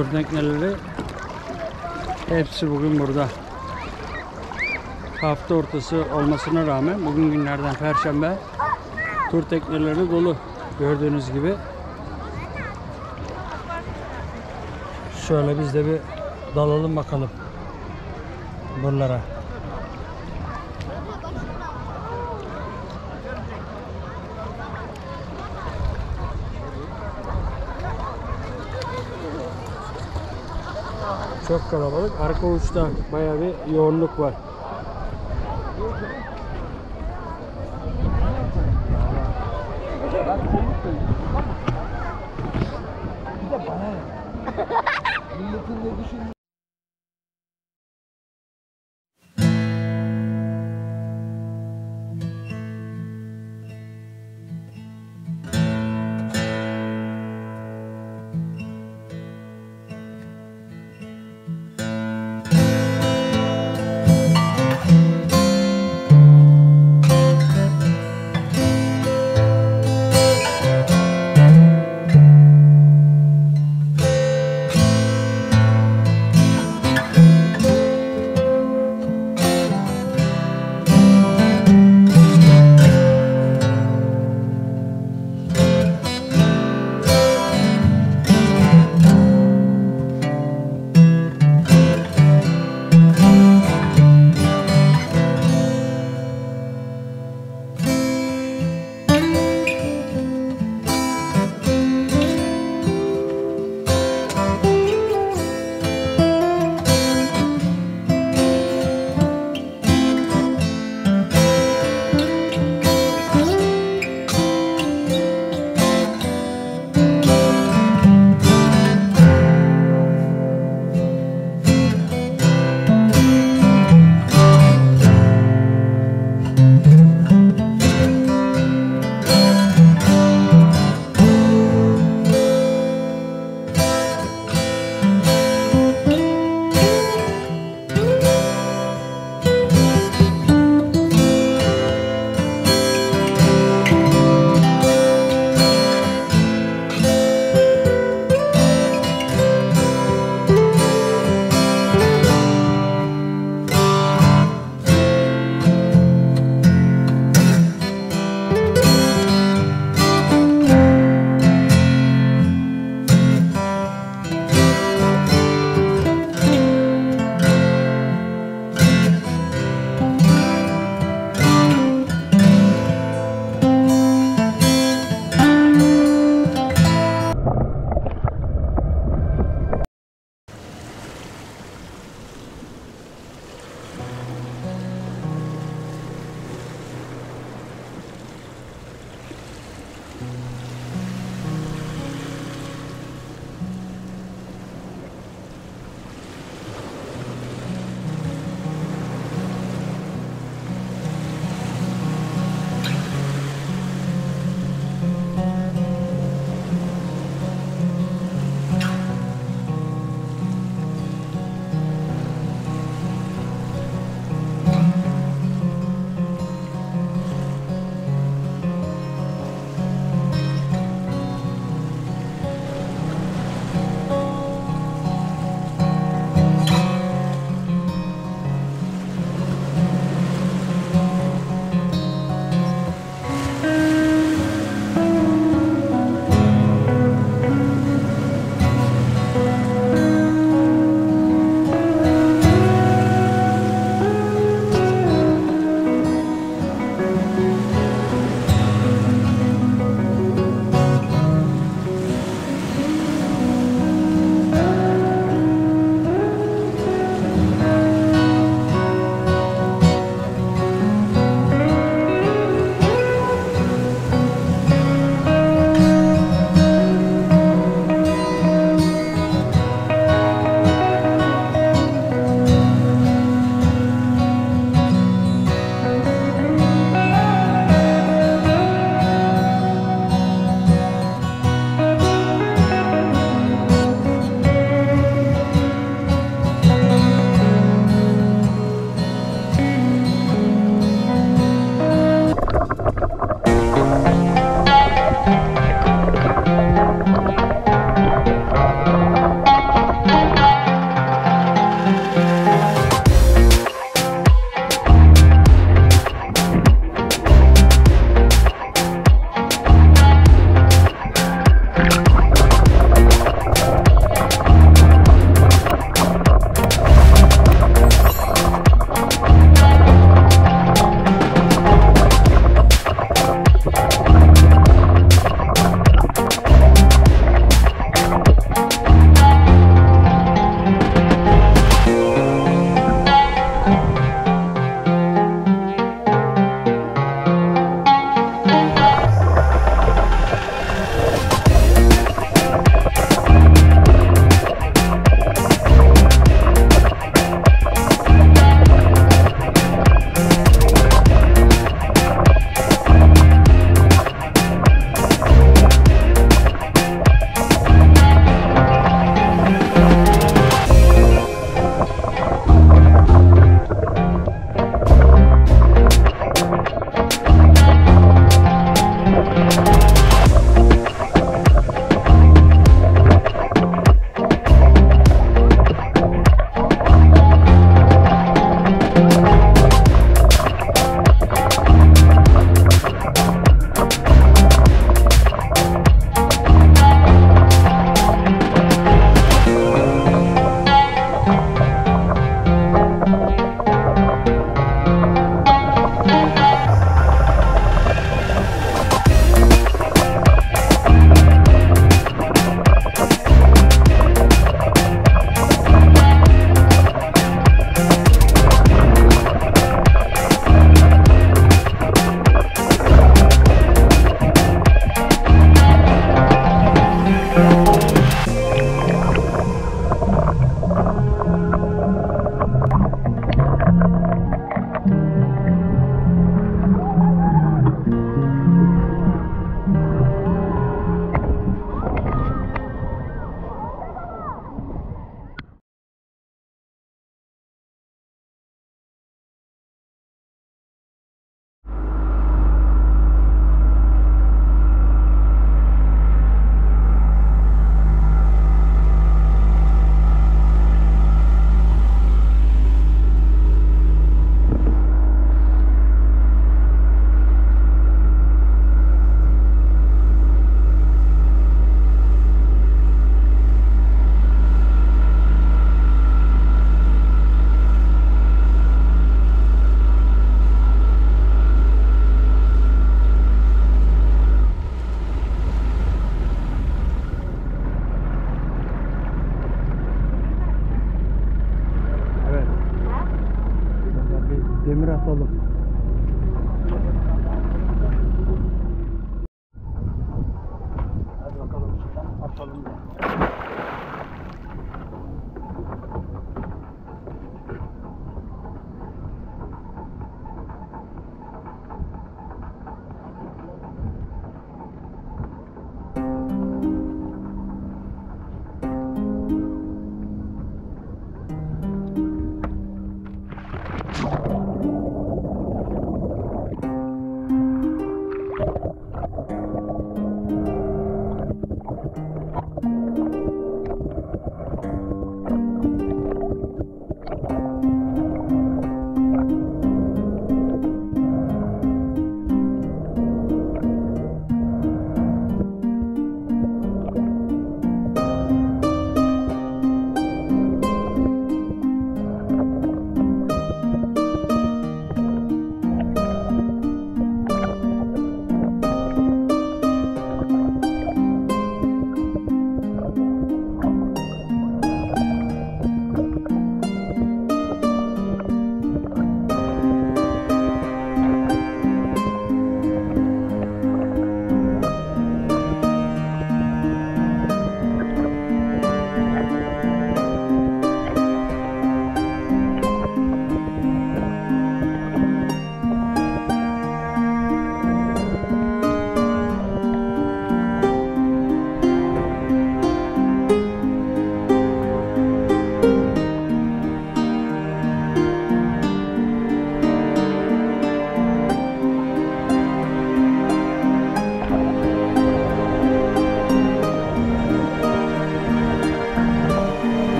Tur tekneleri hepsi bugün burada. Hafta ortası olmasına rağmen bugün günlerden perşembe tur tekneleri dolu gördüğünüz gibi. Şöyle biz de bir dalalım bakalım buralara. Çok kalabalık. Arka uçta bayağı bir yoğunluk var.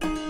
Bye.